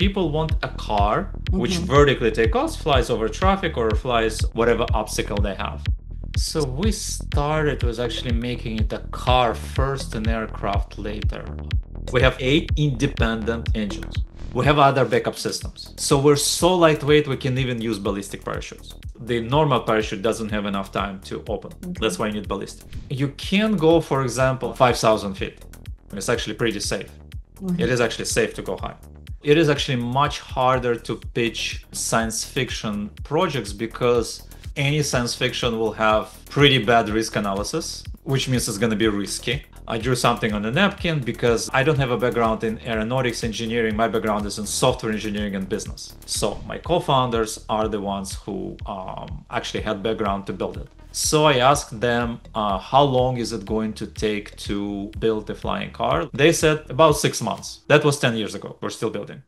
People want a car which mm-hmm. vertically takes off, flies over traffic, or flies whatever obstacle they have. So we started with actually making it a car first and aircraft later. We have eight independent engines. We have other backup systems. So we're so lightweight we can even use ballistic parachutes. The normal parachute doesn't have enough time to open. That's why you need ballistic. You can go, for example, 5,000 feet. It's actually pretty safe. Mm-hmm. It is actually safe to go high. It is actually much harder to pitch science fiction projects because any science fiction will have pretty bad risk analysis, which means it's going to be risky. I drew something on a napkin because I don't have a background in aeronautics engineering. My background is in software engineering and business. So my co-founders are the ones who um, actually had background to build it. So I asked them, uh, how long is it going to take to build the flying car? They said about six months. That was 10 years ago. We're still building.